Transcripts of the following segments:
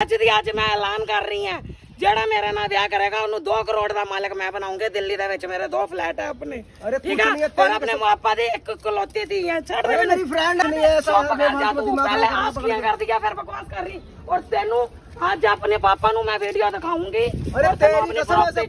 ਅੱਜ ਦੀ ਅੱਜ ਮੈਂ ਐਲਾਨ ਕਰ ਰਹੀ ਹਾਂ। ਜਿਹੜਾ ਮੇਰੇ ਨਾਲ ਵਿਆਹ ਕਰੇਗਾ ਉਹਨੂੰ 2 ਕਰੋੜ ਦਾ ਮਾਲਕ ਮੈਂ ਬਣਾਉਂਗੇ ਦਿੱਲੀ ਦੇ ਵਿੱਚ ਮੇਰੇ ਦੋ ਫਲੈਟ ਆ ਆਪਣੇ। ਠੀਕ ਹੈ ਪਰ ਆਪਣੇ ਮਾਪਾ ਦੇ ਇੱਕ ਕਲੋਤੇ ਦੀ ਹੈ ਛੱਡ ਦੇ ਮੇਰੀ ਫਰੈਂਡ ਨਹੀਂ ਹੈ ਤੂੰ ਪਹਿਲੇ ਆਸਕੀਆਂ ਕਰਦੀ ਆ ਫਿਰ ਬਕਵਾਸ ਕਰ ਰਹੀ। ਔਰ ਤੈਨੂੰ ਅੱਜ ਆਪਣੇ ਪਾਪਾ ਨੂੰ ਮੈਂ ਵੀਡੀਓ ਦਿਖਾਉਂਗੀ। ਔਰ ਤੈਨੂੰ ਆਪਣੇ ਪਾਪਾ ਤੇ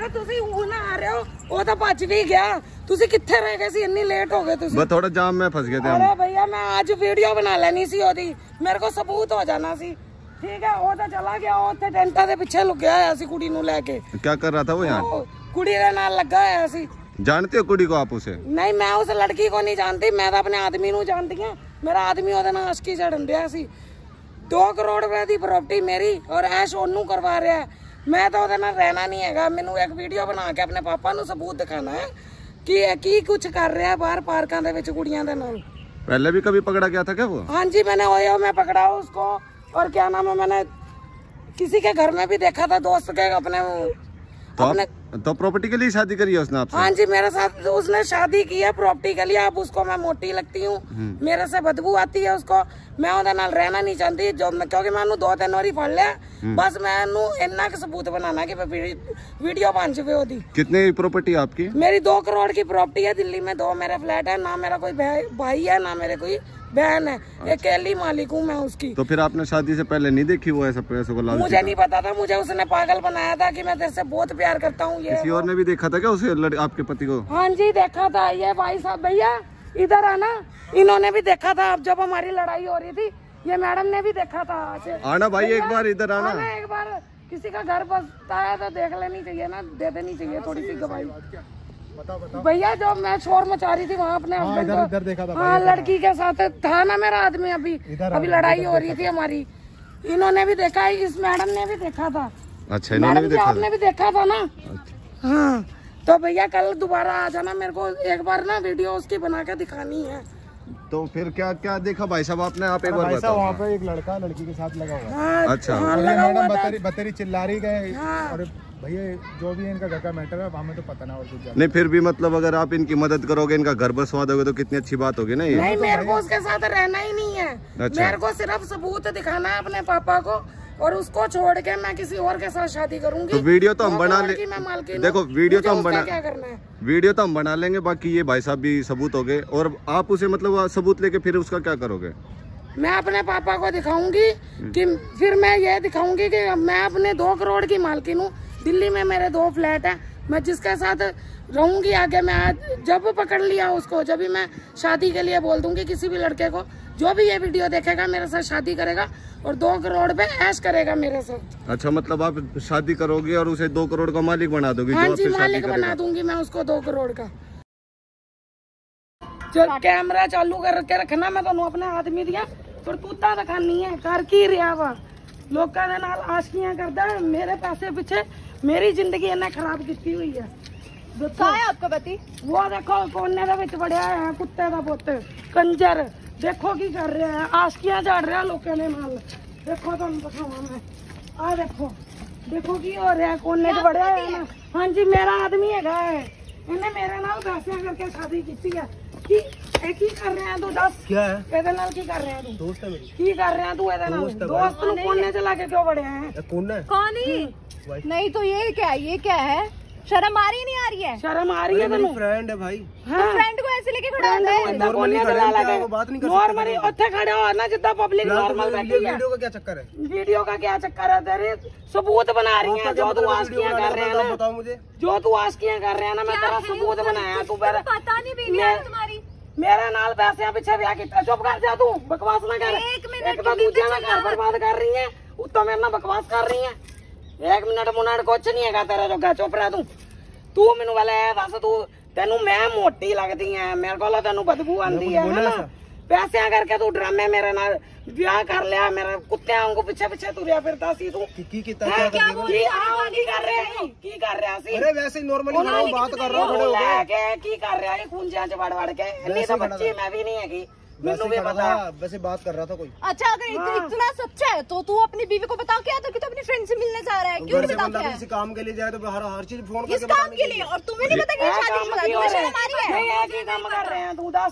पूछ ਪੈਰ ले ਅਰੇ ਤੁਸੀਂ ਹੁਣ ਨਾ ਆ ਰਹੇ ਹੋ ਉਹ ਤਾਂ ਭੱਜ ਵੀ ਗਿਆ ਤੁਸੀਂ ਕਿੱਥੇ ਰਹਿ ਗਏ ਸੀ ਇੰਨੀ ਲੇਟ ਹੋ ਗਏ ਤੁਸੀਂ बस थोड़ा जाम में फंस गए थे हम ਅਰੇ ਭਈਆ ਮੈਂ ਅੱਜ ਵੀਡੀਓ ਬਣਾ ਲੈਣੀ ਸੀ ਉਹਦੀ ਮੇਰੇ ਕੋਲ ਸਬੂਤ ਹੋ ਜਾਣਾ ਸੀ ਠੀਕ ਹੈ ਉਹ ਤਾਂ ਚਲਾ ਗਿਆ ਉਹ ਉੱਥੇ ਟੈਂਟਾਂ ਦੇ ਪਿੱਛੇ ਲੁਕਿਆ ਹੋਇਆ ਸੀ ਕੁੜੀ ਨੂੰ ਲੈ ਕੇ क्या कर रहा था वो यहाँ ਉਹ ਕੁੜੀ ਦੇ ਨਾਲ ਲੱਗਾ ਹੋਇਆ ਸੀ जानते हो कुड़ी को आप उसे ਨਹੀਂ ਮੈਂ ਉਸ ਲੜਕੀ ਕੋ ਨਹੀਂ ਜਾਣਦੀ ਮੈਂ ਤਾਂ ਆਪਣੇ ਆਦਮੀ ਨੂੰ ਜਾਣਦੀ ਹਾਂ ਮੇਰਾ ਆਦਮੀ ਉਹਦੇ ਨਾਲ ਅਸ਼ਕੀ ਚੜਨ ਰਿਹਾ ਸੀ 2 ਕਰੋੜ ਰੁਪਏ ਦੀ ਪ੍ਰਾਪਰਟੀ ਮੇਰੀ ਔਰ ਐਸ਼ ਉਹਨੂੰ ਕਰਵਾ ਰਿਹਾ ਹੈ। ਮੈਂ ਤਾਂ ਉਹਦੇ ਨਾਲ ਰਹਿਣਾ ਨਹੀਂ ਹੈਗਾ ਮੈਨੂੰ ਇੱਕ ਵੀਡੀਓ ਬਣਾ ਕੇ ਆਪਣੇ ਪਾਪਾ ਨੂੰ ਸਬੂਤ ਦਿਖਾਣਾ ਹੈ ਕਿ ਇਹ ਕੀ ਕੁਝ ਕਰ ਰਿਹਾ ਬਾਹਰ ਪਾਰਕਾਂ ਦੇ ਵਿੱਚ ਕੁੜੀਆਂ ਦੇ ਨਾਲ पहले भी कभी पकड़ा गया था क्या वो हाँ जी मैंने ओयो में पकड़ा उसको और क्या नाम है मैंने किसी के घर में भी देखा था दोस्त के अपने तो आप, तो प्रॉपर्टी के लिए शादी करी है उसने आपसे हाँ जी मेरे साथ उसने शादी की है प्रॉपर्टी के लिए अब उसको मैं मोटी लगती हूँ मेरे से बदबू आती है उसको ਮੈਂ ਉਹਦੇ ਨਾਲ ਰਹਿਣਾ ਨਹੀਂ ਚਾਹੁੰਦੀ ਜੋ ਮੈਂ ਕਿਉਂਕਿ ਮੈਂ ਉਹਨੂੰ ਦੋ ਤਿੰਨ ਵਾਰੀ ਫੜ ਲਿਆ ਬਸ ਮੈਂ ਉਹਨੂੰ ਇੰਨਾ ਕੁ ਸਬੂਤ ਬਣਾਣਾ ਕਿ ਵੀਡੀਓ ਬਣ ਜਾਵੇ ਉਹਦੀ कितनी प्रॉपर्टी आपकी मेरी दो करोड़ की प्रॉपर्टी है दिल्ली में दो मेरे फ्लैट है ना मेरा कोई भाई भाई है ना मेरे कोई बहन है अकेली मालिक हूँ मैं उसकी। तो फिर आपने शादी से पहले नहीं देखी वो ऐसा पैसों को मुझे नहीं पता था मुझे उसने पागल बनाया था कि मैं तेरे से बहुत प्यार करता हूँ ये किसी और ने भी देखा था क्या उसे आपके पति को? हाँ जी देखा था ये भाई साहब भैया इधर आना। इन्होंने भी देखा था जब हमारी लड़ाई हो रही थी ये मैडम ने भी देखा था आज। आना भाई एक बार इधर आना। आना एक बार किसी का घर बसता है तो देख लेनी चाहिए ना दे देनी चाहिए थोड़ी सी गवाही। भैया जो मैं शोर मचा रही थी वहाँ अपने इधर देखा था हाँ लड़की के साथ था ना मेरा आदमी अभी। अभी लड़ाई हो रही थी हमारी। इन्होंने भी देखा इस मैडम ने भी देखा था। अच्छा इन्होंने भी देखा आपने भी देखा था ना? अच्छा। हाँ तो भैया कल दोबारा आ जाना मेरे को एक बार ना वीडियो उसकी बना के दिखानी है। तो फिर क्या क्या देखा भाई साहब आपने? आप एक बार भाई साहब वहाँ पे एक लड़का लड़की के साथ लगा हुआ हाँ। अच्छा। हाँ, लगा हुआ। बतेरी बतेरी चिल्ला रही गए हाँ। और भैया जो भी है इनका घर का मैटर है हमें तो पता ना और कुछ ज़्यादा। नहीं फिर भी मतलब अगर आप इनकी मदद करोगे इनका घर बसवा दोगे तो कितनी अच्छी बात होगी ना ये? नहीं मेरे को उसके साथ रहना ही नहीं है। अच्छा। मेरे को सिर्फ़ सबूत दिखाना है अपने पापा को और उसको छोड़ के मैं किसी और के साथ शादी करूँगी। तो वीडियो तो हम बना ले-। देखो, वीडियो तो हम बना- क्या करना है? वीडियो तो हम बना लेंगे बाकी ये भाई साहब भी सबूत हो गए। और आप उसे मतलब सबूत लेके फिर उसका क्या करोगे? मैं अपने पापा को दिखाऊँगी कि फिर मैं ये दिखाऊँगी कि मैं अपने दो करोड़ की मालकिन हूँ। दिल्ली में मेरे दो फ्लैट हैं मैं जिसके साथ रहूंगी आगे मैं आज जब पकड़ लिया उसको जब भी मैं शादी के लिए बोल दूंगी किसी भी लड़के को जो भी ये वीडियो देखेगा मेरे साथ शादी करेगा और दो करोड़ पे ऐश करेगा मेरे साथ अच्छा मतलब आप शादी करोगे और उसे दो करोड़ का मालिक बना दोगे हाँ जो जी आपसे शादी मालिक बना करेगा दूंगी मैं उसको दो करोड़ का जो कैमरा चालू करके रखना मैं ਤੁਹਾਨੂੰ ਆਪਣੇ ਆਦਮੀ ਦੀਆਂ ਕਰਤੂਤਾਂ ਦਿਖਾਣੀ ਹੈ ਕਰ ਕੀ ਰਿਹਾ ਵਾ ਲੋਕਾਂ ਦੇ ਨਾਲ ਆਸ਼ਕੀਆਂ ਕਰਦਾ ਹੈ। ਮੇਰੇ ਪੈਸੇ ਪਿੱਛੇ ਮੇਰੀ ਜ਼ਿੰਦਗੀ ਇਹਨੇ ਖਰਾਬ ਕੀਤੀ ਹੋਈ ਹੈ ਦੱਸੋ है आपका पति ਉਹ ਦੇਖੋ ਕੋਨੇ ਦੇ ਵਿੱਚ ਵੜਿਆ ਹੈ ਕੁੱਤੇ ਦਾ ਪੁੱਤ ਕੰਜਰ ਦੇਖੋ ਕੀ ਕਰ ਰਿਹਾ ਹੈ ਆਸ਼ਕੀਆਂ ਝਾੜ ਰਿਹਾ ਲੋਕਾਂ ਦੇ ਨਾਲ ਦੇਖੋ ਤੁਹਾਨੂੰ ਦਿਖਾਵਾਂ ਮੈਂ ਆਹ ਦੇਖੋ ਦੇਖੋ ਕੀ ਹੋ ਰਿਹਾ ਕੋਨੇ 'ਚ ਵੜਿਆ ਹੈ ਨਾ ਹਾਂਜੀ ਮੇਰਾ ਆਦਮੀ ਹੈਗਾ ਹੈ ਇਹਨੇ ਮੇਰੇ ਨਾਲ ਪੈਸਿਆਂ ਕਰਕੇ ਸ਼ਾਦੀ ਕੀਤੀ ਹੈ ਕੀ ਇਹ ਕੀ ਕਰ ਰਿਹਾ ਤੂੰ ਦੱਸ क्या है ਇਹਦੇ ਨਾਲ ਕੀ ਕਰ ਰਿਹਾ ਤੂੰ दोस्त है मेरी ਕੀ ਕਰ ਰਿਹਾ ਤੂੰ ਇਹਦੇ ਨਾਲ ਦੋਸਤ ਨੂੰ ਕੋਨੇ 'ਚ ਲਾ ਕੇ ਕਿਉਂ ਵੜਿਆ ਹੈ कौन है कौन ही नहीं तो ये क्या है ये क्या है शर्म आ रही नहीं आ रही है ਸ਼ਰਮ ਆ ਰਹੀ ਹੈ ਤੈਨੂੰ फ्रेंड है भाई ਹਾਂ फ्रेंड को ऐसे लेके खड़ा होता है नॉर्मली खड़े हैं क्या वो बात नहीं कर सकते नॉर्मली ਉੱਥੇ खड़े हो ना जिद्दां पब्लिक नॉर्मल बैठी है वीडियो का क्या चक्कर है वीडियो का क्या चक्कर है तेरे सबूत बना रही है जो तू आस्कियां कर रहे हैं ना बताओ मुझे जो तू आस्कियां कर रहे हैं ना मैं तेरा सबूत बनाया तू मेरा पता नहीं बीवी मैं- है तुम्हारी ਮੇਰੇ ਨਾਲ ਪੈਸਿਆਂ ਪਿੱਛੇ ਵਿਆਹ ਕੀਤਾ ਚੁੱਪ ਕਰ ਜਾ ਤੂੰ ਬਕਵਾਸ ਨਾ ਕਰ। ਇੱਕ ਮਿੰਟ ਇੱਕ ਦੂਜਿਆਂ ਦਾ ਘਰ ਬਰਬਾਦ ਕਰ ਰਹੀ ਹੈ ਉੱਤੋਂ ਮੇਰੇ ਨਾਲ ਬਕਵਾਸ ਕਰ ਰਹੀ ਹੈ ਇੱਕ ਮਿੰਟ ਮੁੰਨਾੜ ਕੁਛ ਨਹੀਂ ਹੈਗਾ ਤੇਰਾ ਜੋਗਾ ਚੁੱਪ ਰਹਿ ਤੂੰ। ਤੂੰ ਮੈਨੂੰ ਵਾਲਾ ਦੱਸ ਤੂੰ ਤੈਨੂੰ ਮੈਂ ਮੋਟੀ ਲੱਗਦੀ ਐ ਮੇਰੇ ਕੋਲ ਤੈਨੂੰ ਬਦਬੂ ਆਂਦੀ ਐ ਹਨਾ? पैसे करके तू ड्रामे मेरे ना ब्याह कर लिया मेरे कुत्ते को पीछे पीछे तू रिया फिरता सी तू। की की कितना क्या की कर रहे हैं? की कर रहा सी? अरे वैसे ही नॉर्मली मैं बात कर रहा हूँ खड़े हो गए की कर रहे है? खून च बड़बड़ के। नहीं तो बच्ची मैं भी नहीं है की वैसे बात कर रहा था कोई। अच्छा अगर हाँ। इतना सच्चा है तो तू अपनी बीवी को बता के आता तो अपनी फ्रेंड से मिलने जा रहा है। क्यों नहीं बता किसी काम के लिए जाए तो हर हर चीज़ फ़ोन किस काम के लिए? और तुम्हें नहीं पता कि शादी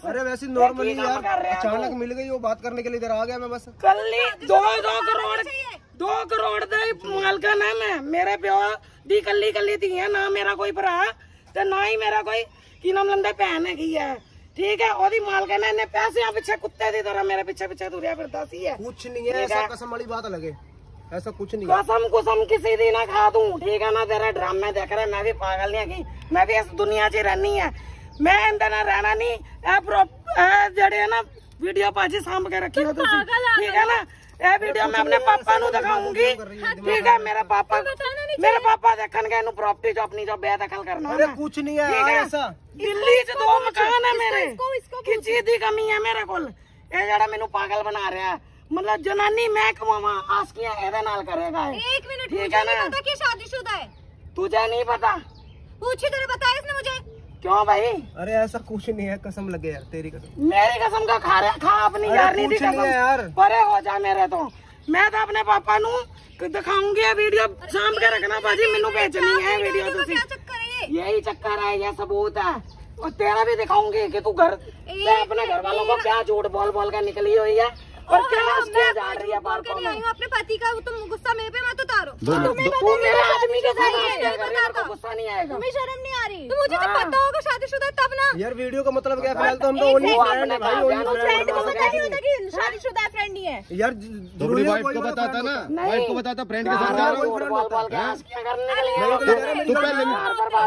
अरे वैसे नॉर्मली यार अचानक मिल गई वो बात करने के लिए इधर आ गया मैं बस। कल दो दो करोड़ दो करोड़ दे मालकन है मैं। मेरे प्यो दी कली कली थी है ना मेरा कोई भरा ते ना ही मेरा कोई की नाम लंदे भैन हैगी है। ठीक है ओदी मालकन ने पैसे यहाँ कुत्ते दी तरह मेरे पीछे पीछे तुरिया फिरता सी है। कुछ नहीं है ऐसा कसम वाली बात लगे। ऐसा कुछ नहीं कसम कुसम किसी दिन ना खा दू ठीक है ना तेरा ड्रामे देख रहे मैं भी पागल नहीं की मैं भी इस दुनिया च रहनी है। मैं इंदे ना रहना नहीं जड़े ना वीडियो पाजी सांभ के रखी हो तुम ठीक है ना? ਇਹ ਵੀਡੀਓ ਮੈਂ ਆਪਣੇ ਪਾਪਾ ਨੂੰ ਦਿਖਾਉਂਗੀ ਠੀਕ ਹੈ ਮੇਰਾ ਪਾਪਾ ਮੇਰੇ ਪਾਪਾ ਦੇਖਣਗੇ ਇਹਨੂੰ ਪ੍ਰਾਪਰਟੀ 'ਚ ਆਪਣੀ ਜੋ ਬੇਦਖਲ ਕਰਨਾ अरे ਹੈ कुछ नहीं है ठीक यार है। ऐसा ਦਿੱਲੀ 'ਚ ਦੋ ਮਕਾਨ ਹੈ ਮੇਰੇ इसको- इसको ਕੀ ਚੀਜ਼ ਦੀ ਕਮੀ ਹੈ ਮੇਰੇ ਕੋਲ ਇਹ ਜਿਹੜਾ ਮੈਨੂੰ ਪਾਗਲ ਬਣਾ ਰਿਹਾ ਹੈ। ਮਤਲਬ ਜਨਾਨੀ ਮੈਂ ਕਮਾਵਾਂ ਆਸਕੀਆਂ ਇਹਦੇ ਨਾਲ ਕਰੇਗਾ ਇਹ। एक मिनट ठीक मुझे है नहीं ना? पता कि शादीशुदा है तुझे नहीं पता पूछी तेरे बताया इसने मुझे क्यों भाई? अरे ऐसा कुछ नहीं है कसम लगे यार तेरी कसम। मेरी कसम का खा रहा खा अपनी यार नहीं कुछ नहीं यार। परे हो जा मेरे तो। मैं तो अपने पापा नु दिखाऊँगी ये वीडियो साम के रखना बाजी मेनू भेजनी है वीडियो तुसी। यही चक्कर है ये सबूत है। और तेरा भी दिखाऊँगी कि तू घर मैं अपने घर वालों को क्या झूठ बोल बोल कर निकली हुई है? और क्या झाड़ रही है झूठ बोल बार के नहीं आई हूँ अपने पति का तुम गुस्सा मेरे पे मत दो- तुम्हें तू मेरे आदमी के साथ नहीं हँसते कर रही है, मेरे को बताता गुस्सा नहीं आएगा। तुम्हें शर्म नहीं आ रही। तो मुझे हाँ। तो पता होगा शादीशुदा तब ना। यार वीडियो का मतलब क्या फ़िलहाल तो हम तो ओनली फ्रेंड है भाई ओनली फ्रेंड को पता नहीं होता कि शादीशुदा है फ्रेंड नहीं है। यार तो ज़रूरी वाइफ को बताता ना। वाइफ को बताता फ्रेंड के साथ हाँ, हूँ। तो तो पहले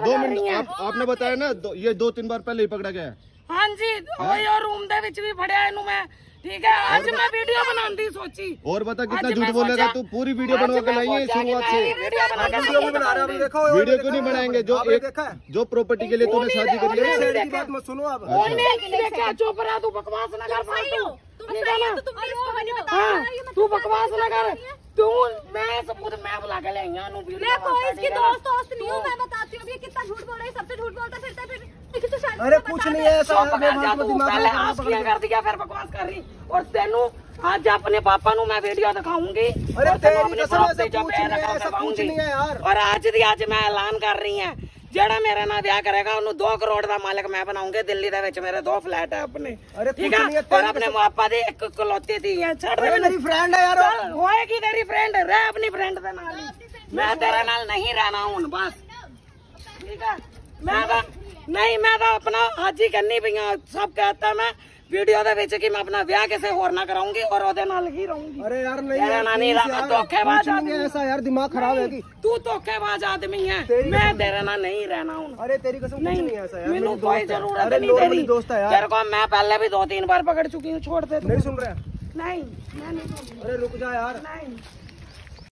दो मिनट आपने बताया ना ये दो तीन बार पहले ही पकड़ा गया है। ਹਾਂਜੀ ਉਹੀ ਉਹ ਰੂਮ ਦੇ ਵਿੱਚ ਵੀ ਫੜਿਆ ਇਹਨੂੰ ਮੈਂ ਠੀਕ ਹੈ ਅੱਜ ਮੈਂ ਵੀਡੀਓ ਬਣਾਉਂਦੀ ਸੋਚੀ और बता कितना आज झूठ मैं बोलेगा सोचा- तू पूरी वीडियो आज बनवा के मैं लाई है सोचा कि शुरुआत मैं से ये वीडियो बना के वीडियो भी बना रहा हूँ देखो वीडियो क्यों नहीं बनाएंगे जो आपने एक देखा है जो प्रॉपर्टी के लिए तूने शादी करी है एक साइड की बात मत सुनो आप ਉਹਨੇ नहीं देखा चुप रहा तू बकवास ना कर सही हो फालतू तुम ठीक सही है हो ना तो तुम प्लीज तुम्हें नहीं बता हाँ तू बकवास ना कर तू मैं लागल है यहाँ नहीं है सबसे झूठ बोलता फिरता फिर पहले आप किया कर दिया फिर बकवास कर रही। और तेनू आज अपने पापा नु मैं वीडियो दिखाऊँगी अरे तेरी कसम से कुछ नहीं है ऐसा कुछ नहीं है यार। और आज भी आज मैं ऐलान कर रही हूँ। ਜਿਹੜਾ ਮੇਰੇ ਨਾਲ ਵਿਆਹ ਕਰੇਗਾ ਉਹਨੂੰ 2 ਕਰੋੜ ਦਾ ਮਾਲਕ ਮੈਂ ਬਣਾਉਂਗੇ ਦਿੱਲੀ ਦੇ ਵਿੱਚ ਮੇਰੇ ਦੋ ਫਲੈਟ ਹੈ ਆਪਣੇ। ਅਰੇ ਠੀਕ ਹੈ ਪਰ ਆਪਣੇ ਮਾਪਾ ਦੇ ਇੱਕ ਕਲੋਤੀ ਦੀ ਹੈ ਛੱਡ ਦੇ ਮੇਰੀ ਫਰੈਂਡ ਹੈ ਯਾਰ। ਹੋਏਗੀ ਤੇਰੀ ਫਰੈਂਡ ਰਹਿ ਆਪਣੀ ਫਰੈਂਡ ਦੇ ਨਾਲ ਮੈਂ ਤੇਰੇ ਨਾਲ ਨਹੀਂ ਰਹਿਣਾ ਹੁਣ ਬਸ। ਠੀਕ ਹੈ ਮੈਂ ਤਾਂ ਨਹੀਂ ਮੈਂ ਤਾਂ ਆਪਣਾ ਅੱਜ ਹੀ ਕਰਨੀ ਪਈਆਂ ਸਭ ਕਹਤਾ ਮੈਂ। ਵੀਡੀਓ ਦੇ ਵਿੱਚ ਕਿ ਮੈਂ ਆਪਣਾ ਵਿਆਹ ਕਿਸੇ ਹੋਰ ਨਾਲ ਕਰਾਉਂਗੀ ਔਰ ਉਹਦੇ ਨਾਲ ਹੀ ਰਹੂੰਗੀ अरे यार नहीं तेरा यार, नानी please रहा, यार, धोखेबाज कुछ नहीं आदमी। है ऐसा यार दिमाग खराब है कि ਤੂੰ ਧੋਖੇਬਾਜ਼ ਆਦਮੀ ਹੈ तेरी ਮੈਂ ਤੇਰੇ ਨਾਲ ਨਹੀਂ ਰਹਿਣਾ ਹੁਣ अरे तेरी कसम कुछ नहीं नहीं है ऐसा यार ਮੈਨੂੰ मेरी कोई दोस्त है। जरूरत अरे नहीं नॉर्मली तेरी दोस्त है यार तेरे को मैं पहले भी दो तीन बार पकड़ चुकी हूँ छोड़ दे तू नहीं सुन रहे नहीं मैं नहीं छोड़ूंगी। अरे रुक जा यार नहीं